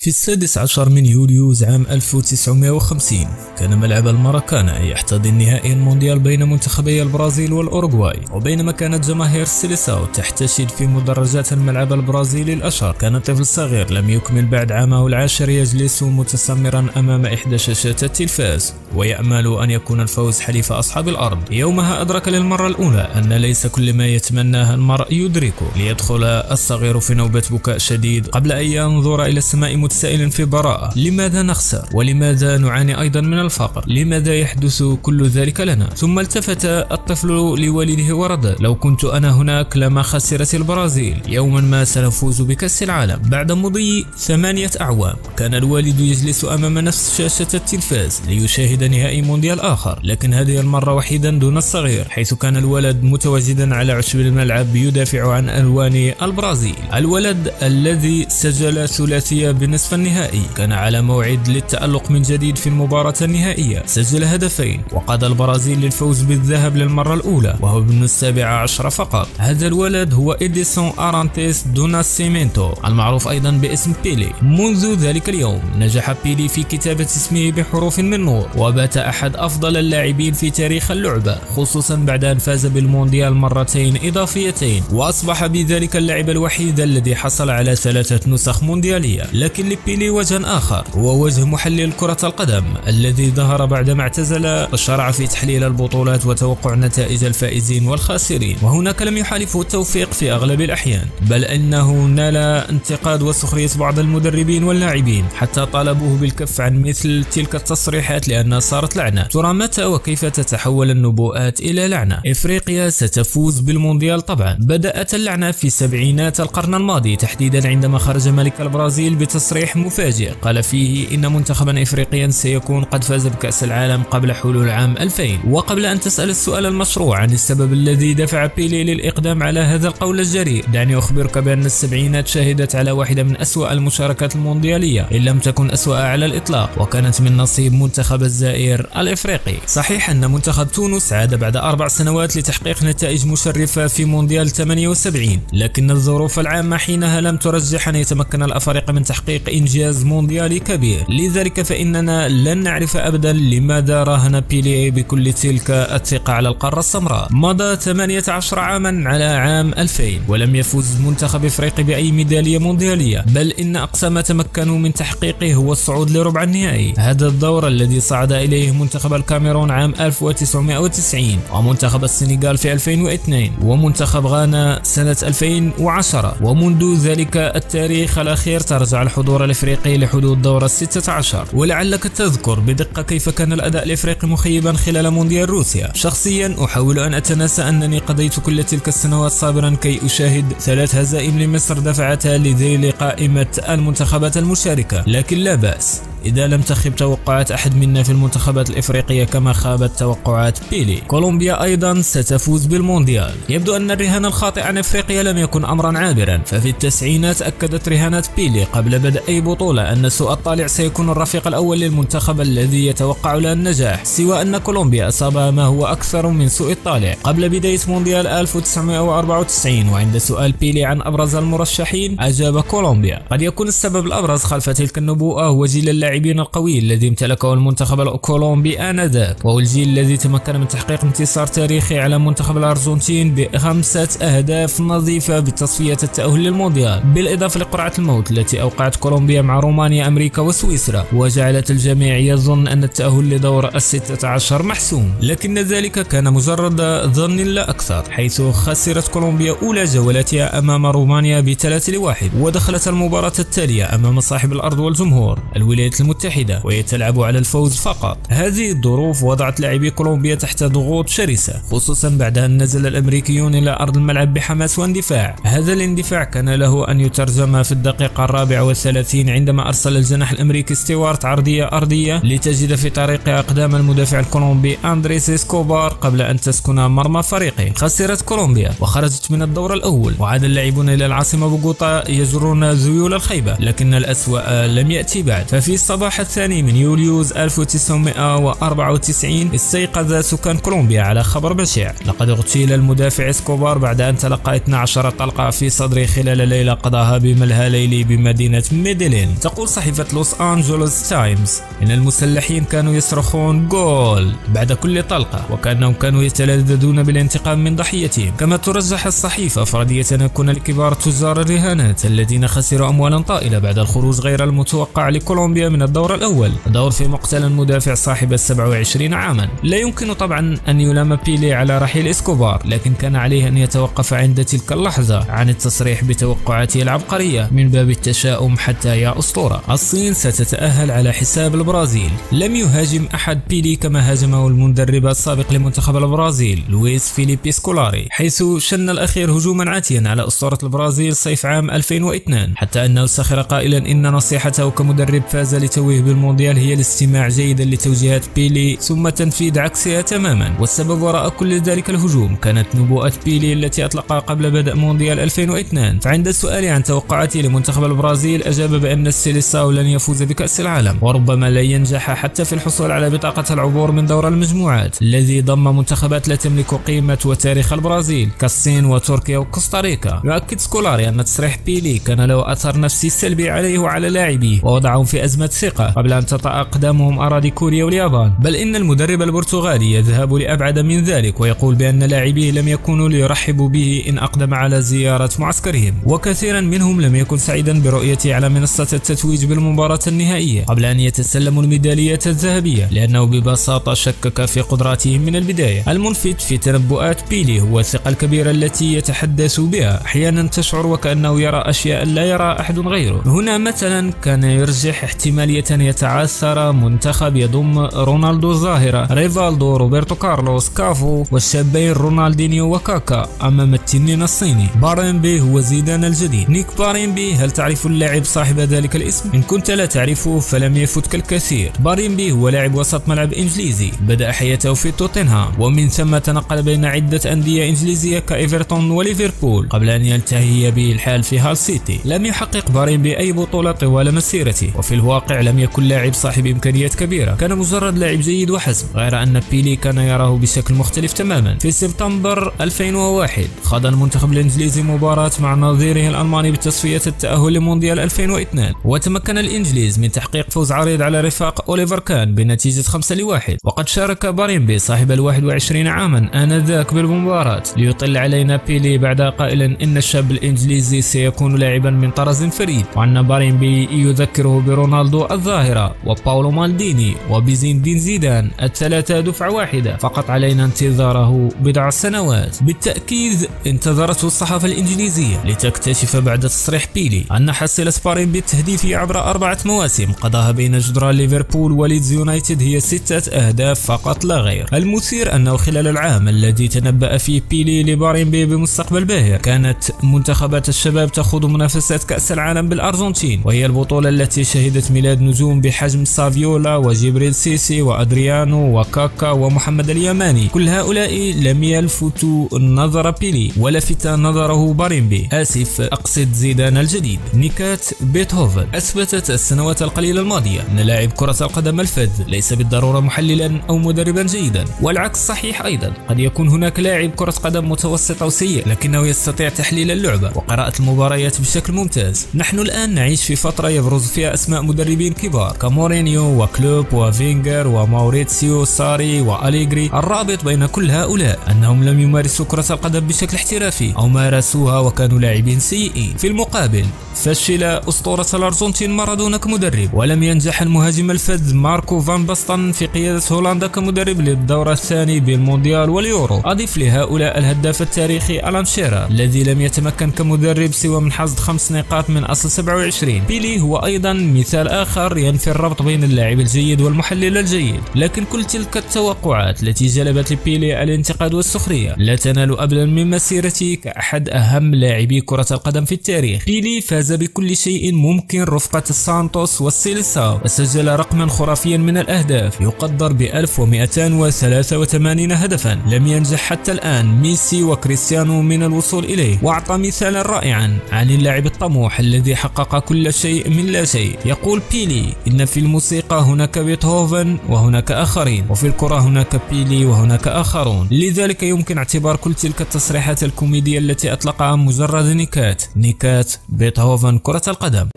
في السادس عشر من يوليو عام 1950 كان ملعب الماراكانا يحتضن نهائي المونديال بين منتخبي البرازيل والأوروغواي وبينما كانت جماهير سيليساو تحتشد في مدرجات الملعب البرازيلي الأشهر. كان طفل صغير لم يكمل بعد عامه العاشر يجلس متسمرا أمام إحدى شاشات التلفاز ويأمل أن يكون الفوز حليف أصحاب الأرض. يومها أدرك للمرة الأولى أن ليس كل ما يتمناه المرء يدركه. ليدخل الصغير في نوبة بكاء شديد قبل أن ينظر إلى السماء متسائل في براءة. لماذا نخسر؟ ولماذا نعاني أيضا من الفقر؟ لماذا يحدث كل ذلك لنا؟ ثم التفت الطفل لوالده ورد لو كنت أنا هناك لما خسرت البرازيل. يوما ما سنفوز بكأس العالم. بعد مضي ثمانية أعوام كان الوالد يجلس أمام نفس شاشة التلفاز ليشاهد نهائي مونديال آخر. لكن هذه المرة وحيدا دون الصغير حيث كان الولد متواجدا على عشب الملعب يدافع عن ألوان البرازيل. الولد الذي سجل ثلاثية بنصف النهائي. كان على موعد للتألق من جديد في المباراة النهائية. سجل هدفين. وقاد البرازيل للفوز بالذهب للمرة الأولى. وهو ابن السابعة عشر فقط. هذا الولد هو إديسون أرانتيس دوناسيمينتو المعروف أيضا باسم بيلي. منذ ذلك اليوم نجح بيلي في كتابة اسمه بحروف من نور. وبات أحد أفضل اللاعبين في تاريخ اللعبة. خصوصا بعد أن فاز بالمونديال مرتين إضافيتين. وأصبح بذلك اللاعب الوحيد الذي حصل على ثلاثة نسخ مونديالية. لكن لبيلي وجه آخر هو وجه محلل كرة القدم الذي ظهر بعدما اعتزل وشرع في تحليل البطولات وتوقع نتائج الفائزين والخاسرين. وهناك لم يحالفه التوفيق في أغلب الأحيان بل أنه نال انتقاد وسخرية بعض المدربين واللاعبين حتى طالبوه بالكف عن مثل تلك التصريحات لأنها صارت لعنة. ترى متى وكيف تتحول النبوءات إلى لعنة؟ إفريقيا ستفوز بالمونديال طبعا. بدأت اللعنة في سبعينات القرن الماضي تحديدا عندما خرج ملك البرازيل بتصريح مفاجئ. قال فيه إن منتخبا إفريقيا سيكون قد فاز بكأس العالم قبل حلول عام 2000 وقبل أن تسأل السؤال المشروع عن السبب الذي دفع بيلي للإقدام على هذا القول الجريء دعني أخبرك بأن السبعينات شهدت على واحدة من أسوأ المشاركات المونديالية إن لم تكن أسوأ على الإطلاق وكانت من نصيب منتخب الجزائر الإفريقي. صحيح أن منتخب تونس عاد بعد أربع سنوات لتحقيق نتائج مشرفة في مونديال 78 لكن الظروف العامة حينها لم ترجح أن يتمكن الأفارقة من تحقيق إنجاز مونديالي كبير. لذلك فإننا لن نعرف أبدا لماذا راهن بيلي بكل تلك الثقة على القارة السمراء. مضى 18 عاما على عام 2000 ولم يفوز منتخب إفريقي بأي ميدالية مونديالية. بل إن أقصى ما تمكنوا من تحقيقه هو الصعود لربع النهائي. هذا الدور الذي صعد إليه منتخب الكاميرون عام 1990 ومنتخب السنغال في 2002 ومنتخب غانا سنة 2010 ومنذ ذلك التاريخ الأخير ترجع الحضور الإفريقي لحدود دور الستة عشر. ولعلك تذكر بدقة كيف كان الأداء الإفريقي مخيبا خلال مونديال روسيا. شخصيا أحاول أن أتناسى أنني قضيت كل تلك السنوات صابرا كي أشاهد ثلاث هزائم لمصر دفعتها لذيل قائمة المنتخبات المشاركة لكن لا بأس. إذا لم تخب توقعات أحد منا في المنتخبات الإفريقية كما خابت توقعات بيلي. كولومبيا أيضا ستفوز بالمونديال. يبدو أن الرهان الخاطئ عن إفريقيا لم يكن أمرا عابرا ففي التسعينات أكدت رهانات بيلي قبل بدء أي بطولة أن سوء الطالع سيكون الرفيق الأول للمنتخب الذي يتوقع له النجاح سوى أن كولومبيا أصابها ما هو أكثر من سوء الطالع. قبل بداية مونديال 1994 وعند سؤال بيلي عن أبرز المرشحين أجاب كولومبيا قد يكون السبب الأبرز خلف تلك النبوءة هو جيل اللاعبين القوي الذي امتلكه المنتخب الكولومبي آنذاك وهو الذي تمكن من تحقيق انتصار تاريخي على منتخب الأرجنتين بخمسة أهداف نظيفة بتصفية التأهل للمونديال. بالإضافة لقرعة الموت التي أوقعت كولومبيا مع رومانيا أمريكا وسويسرا وجعلت الجميع يظن أن التأهل لدور الستة عشر محسوم. لكن ذلك كان مجرد ظن لا أكثر حيث خسرت كولومبيا أولى جولاتها أمام رومانيا بثلاث لواحد ودخلت المباراة التالية أمام صاحب الأرض والجمهور الولايات المتحدة وهي تلعب على الفوز فقط. هذه الظروف وضعت لاعبي كولومبيا تحت ضغوط شرسة خصوصا بعد أن نزل الأمريكيون إلى أرض الملعب بحماس واندفاع. هذا الاندفاع كان له أن يترجم في الدقيقة الرابعة والثلاثين عندما أرسل الجناح الأمريكي ستيوارت عرضية أرضية لتجد في طريقها أقدام المدافع الكولومبي أندريس إسكوبار قبل أن تسكن مرمى فريقه. خسرت كولومبيا وخرجت من الدور الأول. وعاد اللاعبون إلى العاصمة بوغوطا يجرون ذيول الخيبة لكن الأسوأ لم يأتي بعد. ففي الصباح الثاني من يوليوز 1994 استيقظ سكان كولومبيا على خبر بشع. لقد اغتيل المدافع اسكوبار بعد أن تلقى 12 طلقة في صدره خلال ليلة قضاها بملهى ليلي بمدينة ميدلين. تقول صحيفة لوس أنجلوس تايمز إن المسلحين كانوا يصرخون جول بعد كل طلقة وكأنهم كانوا يتلذذون بالانتقام من ضحيتهم. كما ترجح الصحيفة فرضية أن يكون لكبار تجار الرهانات الذين خسروا أموالا طائلة بعد الخروج غير المتوقع لكولومبيا من الدور الأول. الدور في مقتل المدافع صاحب 27 عاما. لا يمكن طبعا أن يلام بيلي على رحيل إسكوبار لكن كان عليه أن يتوقف عند تلك اللحظة عن التصريح بتوقعاته العبقرية من باب التشاؤم حتى يا أسطورة. الصين ستتأهل على حساب البرازيل. لم يهاجم أحد بيلي كما هاجمه المدرب السابق لمنتخب البرازيل لويس فيليبي سكولاري حيث شن الأخير هجوما عاتيا على أسطورة البرازيل صيف عام 2002 حتى أنه سخر قائلا إن نصيحته كمدرب فاز لتويه بالمونديال هي الاستماع جيدا لتوجيهات بيلي ثم تنفيذ عكسها تماما. والسبب وراء كل ذلك الهجوم. كانت نبوءة بيلي التي أطلقها قبل بدء مونديال 2002 فعند السؤال عن توقعاته لمنتخب البرازيل أجاب بأن السيليساو لن يفوز بكأس العالم. وربما لا ينجح حتى في الحصول على بطاقة العبور من دور المجموعات. الذي ضم منتخبات لا تملك قيمة وتاريخ البرازيل كالصين وتركيا وكوستاريكا. يؤكد سكولاري أن تصريح بيلي كان له أثر نفسي سلبي عليه وعلى لاعبيه ووضعهم في أزمة ثقة. قبل أن تطأ أقدامهم أراضي كوريا واليابان. بل إن المدرب البرتغالي يذهب لأبعد من ذلك ويقول بأن لاعبيه لم يكونوا ليرحبوا به إن أقدم على زيارة معسكرهم. وكثيرا منهم لم يكن سعيدا برؤيته على منصة التتويج بالمباراة النهائية قبل أن يتسلموا الميدالية الذهبية لأنه ببساطة شكك في قدراتهم من البداية. الملفت في تنبؤات بيلي هو الثقة الكبيرة التي يتحدث بها. أحيانا تشعر وكأنه يرى أشياء لا يراها أحد غيره. هنا مثلا كان يرجح احتمالية أن يتعثر منتخب يضم رونالدو الظاهرة. ريفالدو روبرتو كارلوس كافو والشابين رونالدينيو وكاكا أمام التنين الصيني. باريمبي هو زيدان الجديد. نيك باريمبي هل تعرف اللاعب صاحب ذلك الاسم؟ إن كنت لا تعرفه فلم يفتك الكثير. باريمبي هو لاعب وسط ملعب إنجليزي. بدأ حياته في توتنهام ومن ثم تنقل بين عدة أندية إنجليزية كإيفرتون وليفربول. قبل أن ينتهي به الحال في هال سيتي لم يحقق باريمبي أي بطولة طوال مسيرته. وفي الواقع لم يكن لاعب صاحب إمكانيات كبيرة. كان مجرد لاعب جيد وحسب غير أن بيلي كان يراه بشكل مختلف تماما. في سبتمبر 2001 خاض المنتخب الإنجليزي مباراة مع نظيره الألماني بتصفية التأهل لمونديال 2002 وتمكن الإنجليز من تحقيق فوز عريض على رفاق أوليفر كان بنتيجة 5 لواحد. وقد شارك باريمبي صاحب ال 21 عاما آنذاك بالمباراة. ليطل علينا بيلي بعدها قائلا إن الشاب الإنجليزي سيكون لاعبا من طراز فريد وأن باريمبي يذكره برونالدو الظاهرة وباولو مالديني وبزين دين زيدان الثلاثة دفعة واحدة. فقط علينا انتظاره بضع سنوات. بالتأكيد انتظرته الصحافة الإنجليزية لتكتشف بعد تصريح بيلي أن حصيلة باريمبي التهديفية عبر أربعة مواسم قضاها بين جدران ليفربول وليدز يونايتد هي ستة أهداف فقط لا غير. المثير أنه خلال العام الذي تنبأ فيه بيلي لباريمبي بمستقبل باهر كانت منتخبات الشباب تخوض منافسات كأس العالم بالأرجنتين وهي البطولة التي شهدت ميلاد نجوم بحجم سافيولا وجبريل سيسي وأدريانو وكاكا ومحمد اليماني. كل هؤلاء لم يلفتوا نظر بيلي ولفت نظره باريمبي. آسف أقصد زيدان الجديد. نكات بيتهوفن. أثبتت السنوات القليلة الماضية أن لاعب كرة القدم الفذ ليس بالضرورة محللا أو مدربا جيدا والعكس صحيح أيضا. قد يكون هناك لاعب كرة قدم متوسط أو سيء لكنه يستطيع تحليل اللعبة وقراءة المباريات بشكل ممتاز. نحن الآن نعيش في فترة يبرز فيها أسماء مدربين كبار كمورينيو وكلوب وفينجر وماوريتسيو ساري وأليغري الرابط بين كل هؤلاء أنهم لم يمارسوا كرة القدم بشكل احترافي أو مارسوها وكانوا لاعبين سيئين. في المقابل فشل أسطورة الأرجنتين مارادونا كمدرب ولم ينجح المهاجم الفذ ماركو فان باستن في قيادة هولندا كمدرب للدور الثاني بالمونديال واليورو. أضف لهؤلاء الهداف التاريخي ألان شيرر الذي لم يتمكن كمدرب سوى من حصد خمس نقاط من أصل 27 بيلي هو أيضا مثال آخر. ينفي الربط بين اللاعب الجيد والمحلل الجيد. لكن كل تلك التوقعات التي جلبت لبيلي الانتقاد والسخرية لا تنال أبدا من مسيرته كأحد أهم لاعبي كرة القدم في التاريخ. بيلي فاز بكل شيء ممكن رفقة السانتوس والسيليساو وسجل رقما خرافيا من الأهداف يقدر ب 1283 هدفا. لم ينجح حتى الآن ميسي وكريستيانو من الوصول إليه. وأعطى مثالا رائعا عن اللاعب الطموح الذي حقق كل شيء من لا شيء. يقول بيلي كيلي إن في الموسيقى هناك بيتهوفن وهناك آخرين وفي الكرة هناك بيلي وهناك آخرون. لذلك يمكن اعتبار كل تلك التصريحات الكوميدية التي أطلقها مجرد نكات. نكات بيتهوفن كرة القدم.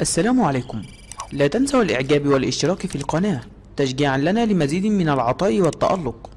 السلام عليكم. لا تنسوا الإعجاب والإشتراك في القناة تشجيعا لنا لمزيد من العطاء والتألق.